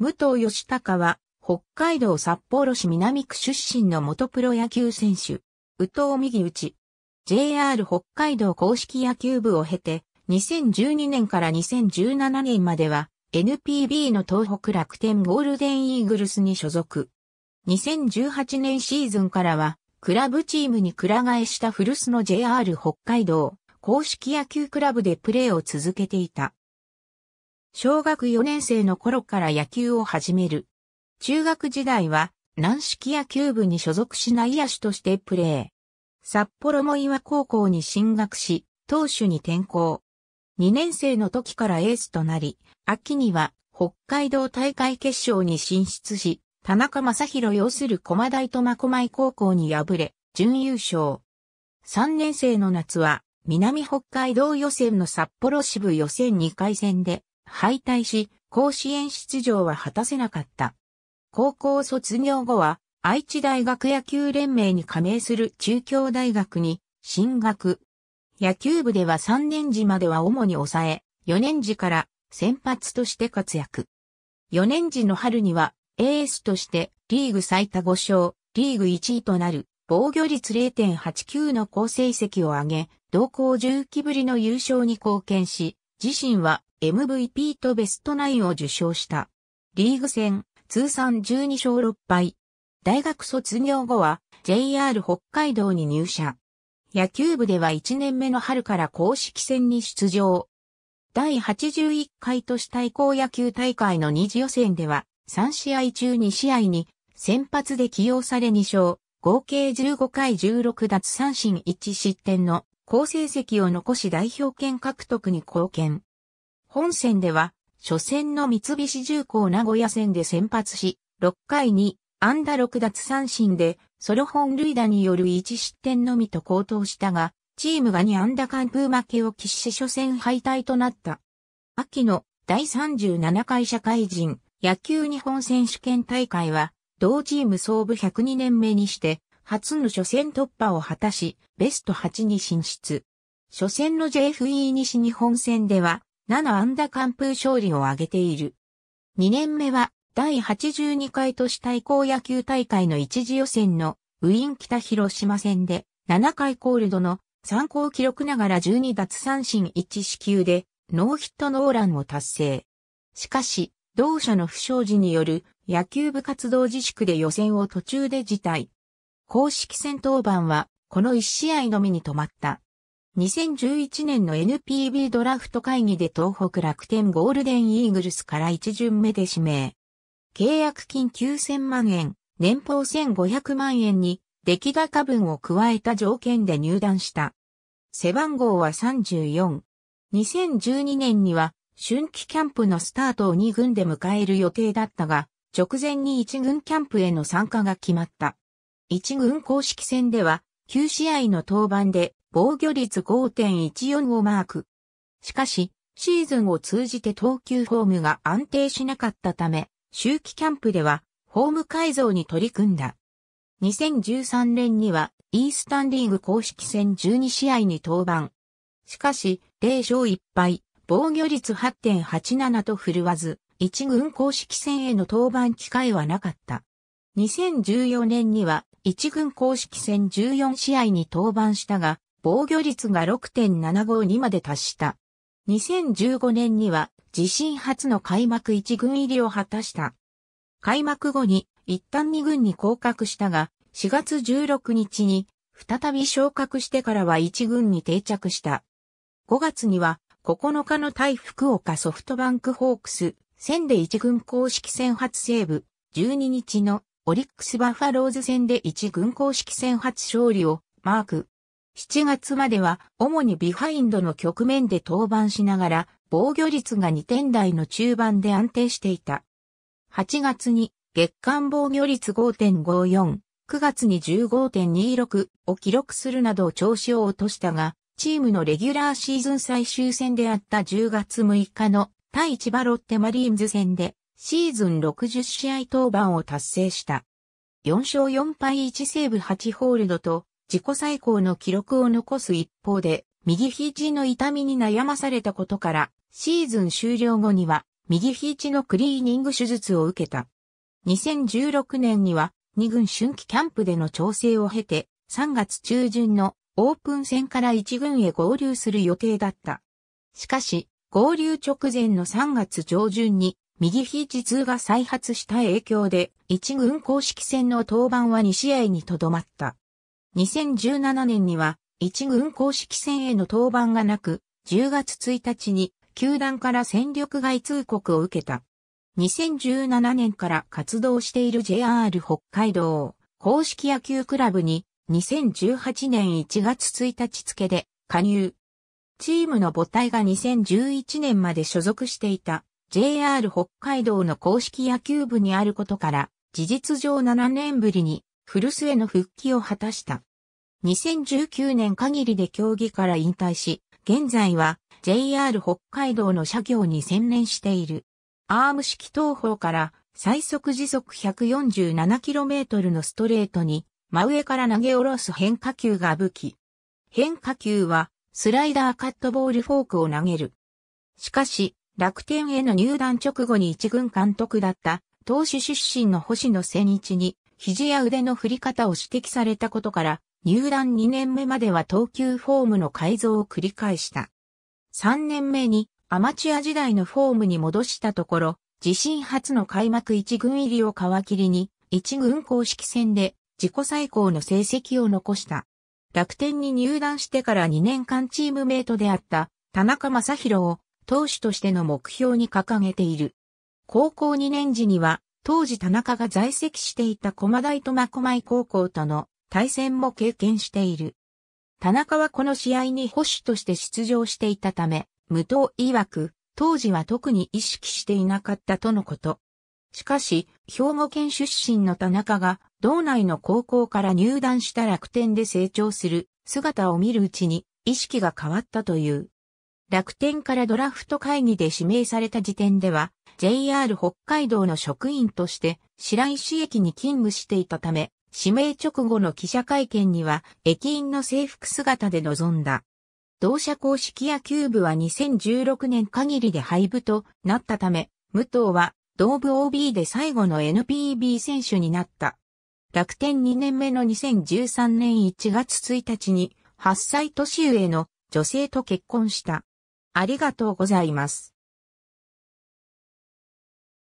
武藤義孝は、北海道札幌市南区出身の元プロ野球選手。宇藤右打 JR 北海道公式野球部を経て、2012年から2017年までは、NPB の東北楽天ゴールデンイーグルスに所属。2018年シーズンからは、クラブチームにくら替えした古巣の JR 北海道公式野球クラブでプレーを続けていた。小学4年生の頃から野球を始める。中学時代は軟式野球部に所属し内野手としてプレー。札幌も岩高校に進学し、投手に転校。2年生の時からエースとなり、秋には北海道大会決勝に進出し、田中正宏要する駒大苫小牧高校に敗れ、準優勝。3年生の夏は、南北海道予選の札幌支部予選2回戦で敗退し、甲子園出場は果たせなかった。高校卒業後は、愛知大学野球連盟に加盟する中京大学に進学。野球部では3年時までは主に抑え、4年時から先発として活躍。4年時の春にはエースとしてリーグ最多5勝、リーグ1位となる防御率0.89の好成績を上げ、同校10期ぶりの優勝に貢献し、自身は MVP とベストナインを受賞した。リーグ戦通算12勝6敗。大学卒業後は JR 北海道に入社。野球部では1年目の春から公式戦に出場。第81回都市対抗野球大会の二次予選では3試合中2試合に先発で起用され2勝、合計15回16奪三振1失点の好成績を残し代表権獲得に貢献。本戦では、初戦の三菱重工名古屋戦で先発し、6回に安打6奪三振で、ソロ本塁打による1失点のみと高騰したが、チームが2安打完封負けを喫し初戦敗退となった。秋の第37回社会人野球日本選手権大会は、同チーム総部102年目にして、初の初戦突破を果たし、ベスト8に進出。初戦の JFE 西日本戦では、7安打完封勝利を挙げている。2年目は第82回都市対抗野球大会の一次予選のウィン北広島戦で7回コールドの参考記録ながら12奪三振1四球でノーヒットノーランを達成。しかし、同社の不祥事による野球部活動自粛で予選を途中で辞退。公式戦当番はこの1試合のみに止まった。2011年の NPB ドラフト会議で東北楽天ゴールデンイーグルスから1巡目で指名。契約金9000万円、年俸1500万円に出来高分を加えた条件で入団した。背番号は34。2012年には春季キャンプのスタートを2軍で迎える予定だったが、直前に1軍キャンプへの参加が決まった。1軍公式戦では9試合の登板で防御率5.14をマーク。しかし、シーズンを通じて投球フォームが安定しなかったため、秋季キャンプでは、フォーム改造に取り組んだ。2013年には、イースタンリーグ公式戦12試合に登板。しかし、0勝1敗、防御率8.87と振るわず、一軍公式戦への登板機会はなかった。2014年には、一軍公式戦14試合に登板したが、防御率が6.752まで達した。2015年には自身初の開幕1軍入りを果たした。開幕後に一旦2軍に降格したが、4月16日に再び昇格してからは1軍に定着した。5月には9日の対福岡ソフトバンクホークス戦で1軍公式戦初セーブ、12日のオリックスバファローズ戦で1軍公式戦初勝利をマーク。7月までは主にビハインドの局面で登板しながら防御率が2点台の中盤で安定していた。8月に月間防御率5.54、9月に15.26を記録するなど調子を落としたが、チームのレギュラーシーズン最終戦であった10月6日の対千葉ロッテマリーンズ戦でシーズン60試合登板を達成した。4勝4敗1セーブ8ホールドと自己最高の記録を残す一方で、右肘の痛みに悩まされたことから、シーズン終了後には、右肘のクリーニング手術を受けた。2016年には2軍春季キャンプでの調整を経て3月中旬のオープン戦から1軍へ合流する予定だった。しかし、合流直前の3月上旬に右肘痛が再発した影響で1軍公式戦の登板は2試合にとどまった。2017年には1軍公式戦への登板がなく、10月1日に球団から戦力外通告を受けた。2017年から活動している JR 北海道公式野球クラブに2018年1月1日付で加入。チームの母体が2011年まで所属していた JR 北海道の公式野球部にあることから事実上7年ぶりに古巣への復帰を果たした。2019年限りで競技から引退し、現在は JR 北海道の社業に専念している。アーム式東方から最速時速 147km のストレートに真上から投げ下ろす変化球が武器。変化球はスライダーカットボールフォークを投げる。しかし、楽天への入団直後に一軍監督だった投手出身の星野千一に肘や腕の振り方を指摘されたことから入団2年目までは投球フォームの改造を繰り返した。3年目にアマチュア時代のフォームに戻したところ、自身初の開幕1軍入りを皮切りに、1軍公式戦で自己最高の成績を残した。楽天に入団してから2年間チームメイトであった田中正宏を投手としての目標に掲げている。高校2年時には当時田中が在籍していた駒大苫小牧高校との対戦も経験している。田中はこの試合に保守として出場していたため、無党曰く、当時は特に意識していなかったとのこと。しかし、兵庫県出身の田中が道内の高校から入団した楽天で成長する姿を見るうちに意識が変わったという。楽天からドラフト会議で指名された時点では JR 北海道の職員として白石駅に勤務していたため指名直後の記者会見には駅員の制服姿で臨んだ。同社公式野球部は2016年限りで廃部となったため、武藤は同部 OB で最後の NPB 選手になった。楽天2年目の2013年1月1日に8歳年上の女性と結婚した。ありがとうございます。